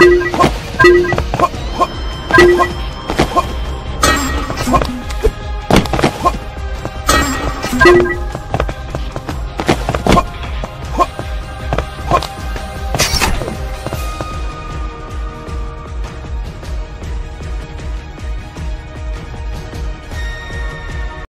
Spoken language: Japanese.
you